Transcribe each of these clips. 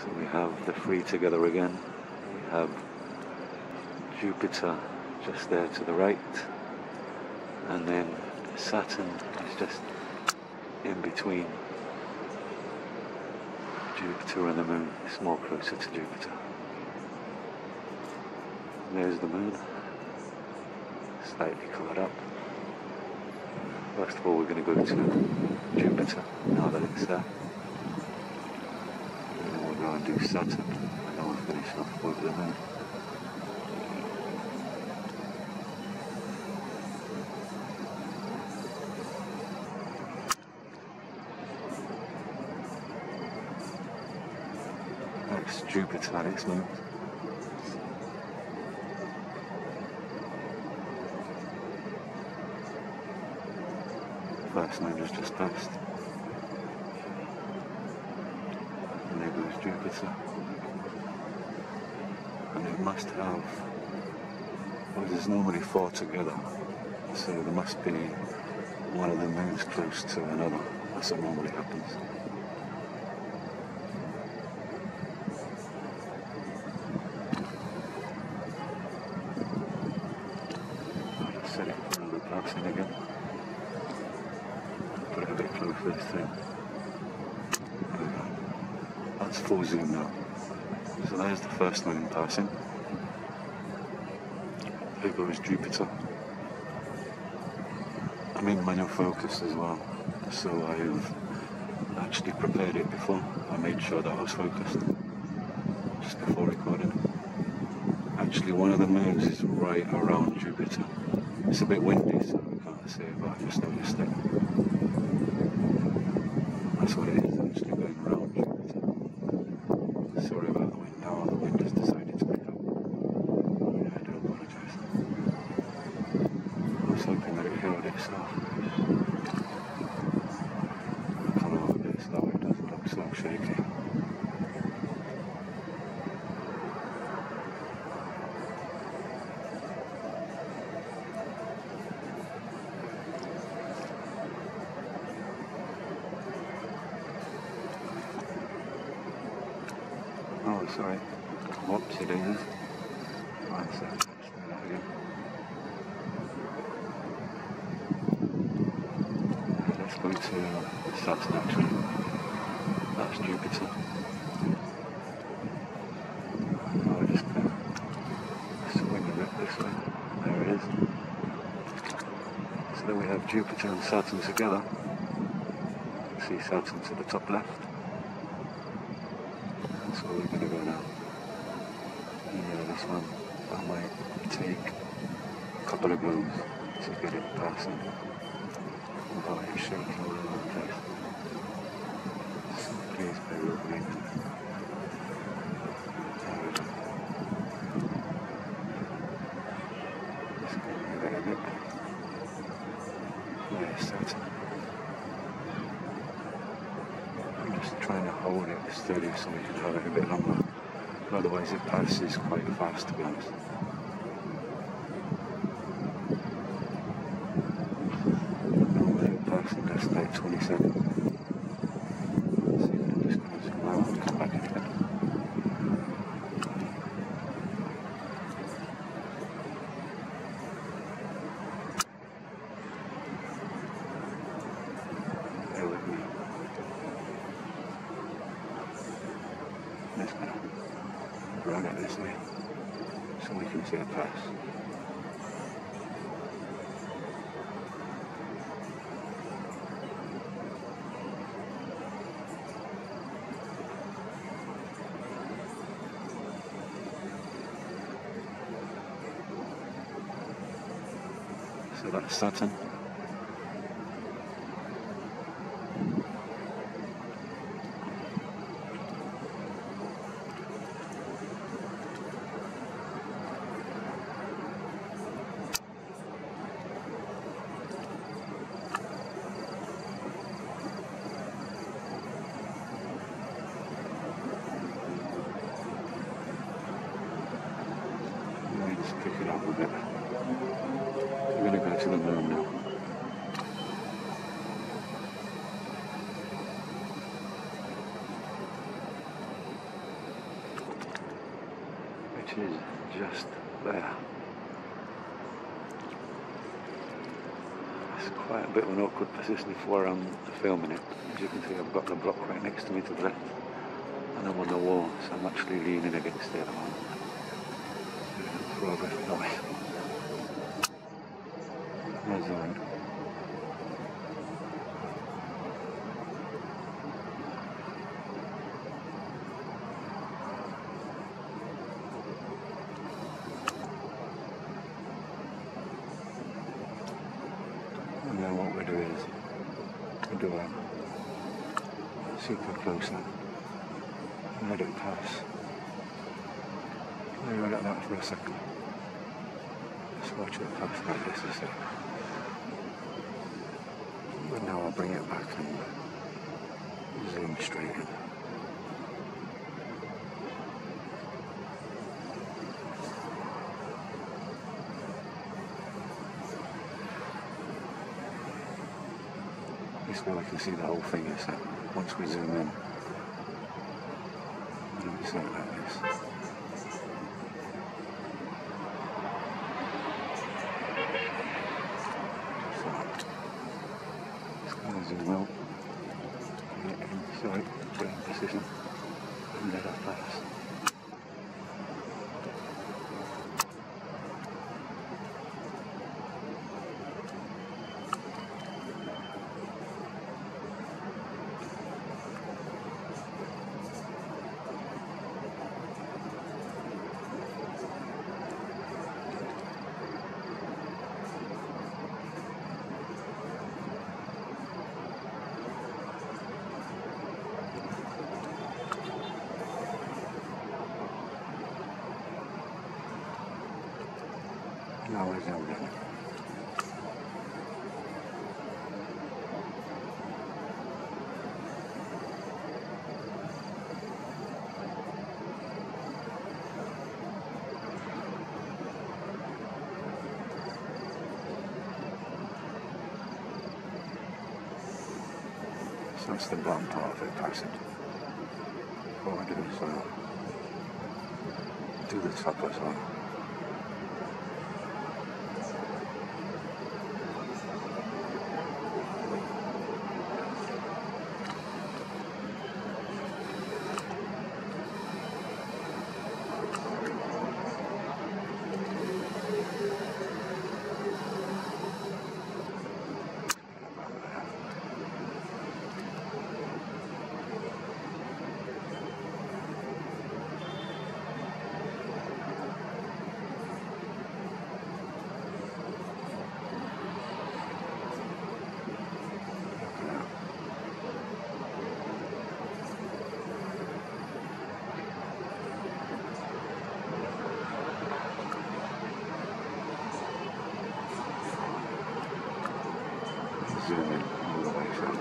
So we have the three together again. We have Jupiter just there to the right, and then Saturn is just in between Jupiter and the Moon. It's more closer to Jupiter. There's the Moon, slightly coloured up. First of all, we're going to go to Jupiter now that it's there. Go and do Saturn, and then we'll finish off with the Jupiter at its moon. First moon has just passed. Jupiter. And it must have, well, there's normally four together. So there must be one of the moons close to another. That's what normally happens. I'll just set it for another passing again. Put it a bit closer this time. There we go. That's full zoom now. So there's the first moon passing. There goes Jupiter. I'm in manual focus as well. So I've actually prepared it before. I made sure that I was focused just before recording. Actually, one of the moons is right around Jupiter. It's a bit windy, so I can't see it, but I just noticed it. That's what it is, actually going around Jupiter. Sorry about the wind now, the wind has decided to pick up. Yeah, I do apologise. I was hoping that it healed itself. Come over a bit slow, it doesn't look so shaky. Sorry. Sec. Let's do that again. Let's go to Saturn actually. That's Jupiter. We're just swing a bit this way. There it is. So then we have Jupiter and Saturn together. See Saturn to the top left. Where we're going to go now. Yeah, this one, I might take a couple of goes to get it passing without it shaking all over the place. Please bear with me. There we go. Just getting it a bit. There's Saturn. I'm just trying to hold it steady so we can have it a bit longer. Otherwise it passes quite fast to be honest. Normally passes in just like 20 seconds. Let's see if I'm just going to zoom out. Run it this way so we can see it pass. So that's Saturn. Let me just pick it up a bit. We're going to go to the moon now. Which is just there. It's quite a bit of an awkward position for um, I'm filming it. As you can see, I've got the block right next to me to the left, and I'm on the wall, so I'm actually leaning against the it at the moment. Rather nice. Resign. And then what we do is we do a uh, super close up and let it pass. Leave it like that for a second. Just watch it pass like this a sec. And now I'll bring it back and zoom straight in. This way I can see the whole thing is once we zoom in. And it's like this. So, just gonna zoom out. Get inside, put it in position, and let it pass. That's the bottom part of it passing. What I do is uh, do the top as well. Zoom in all the way through.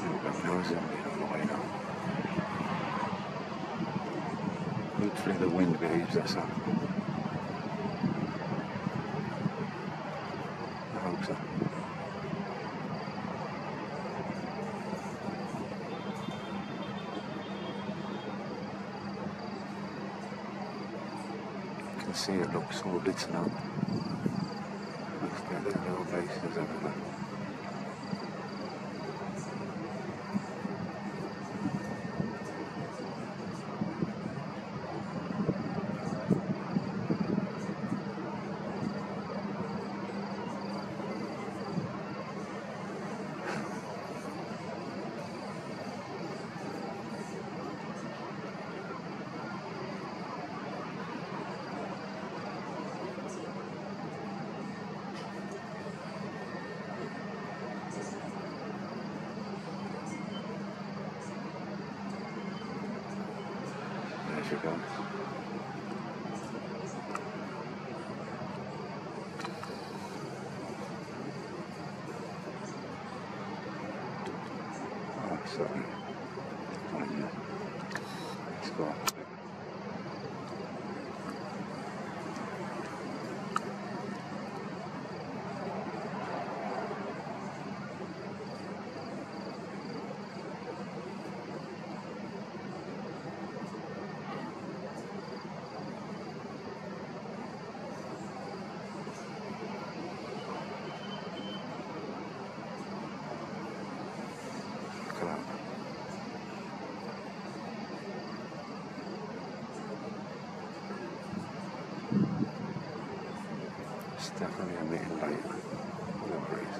There we go, now zoom in all the way now. Hopefully the wind behaves us up. I hope so. You can see it looks all lit now. Looks like there's little bases everywhere. There she goes. Oh, sorry. Oh, yeah. Let's go. Committing late, whatever it is.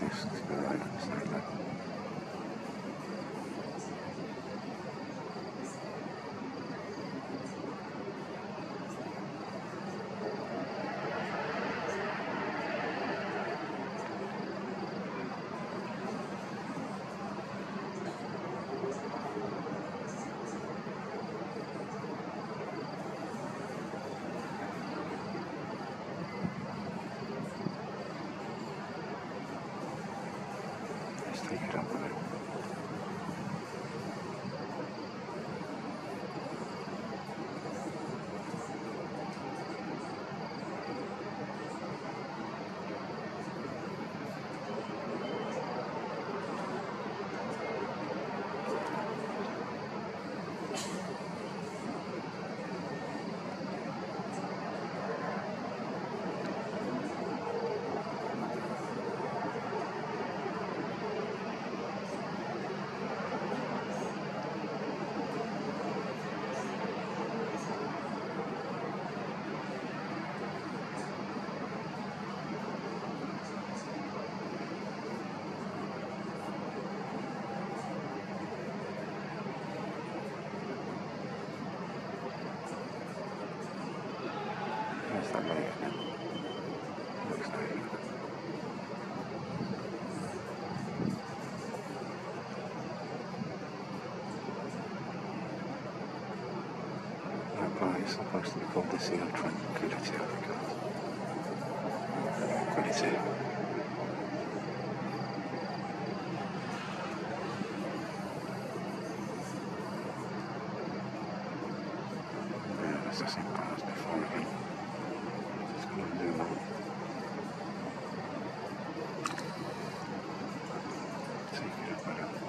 This is the right understand that. Let's take it up a little. How's that layer now? Looks like Be called the Sea of Tranquility, I think. Tranquility. Yeah, that's the same bar as before again. Just gonna zoom out. Take it up a little.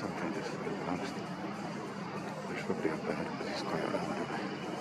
Something just a bit lost. There's probably a bed, but it's quite around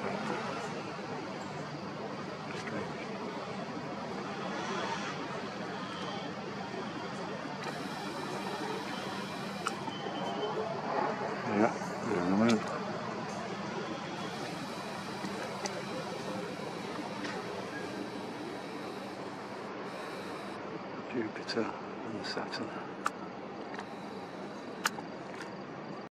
Yeah. Jupiter and Saturn.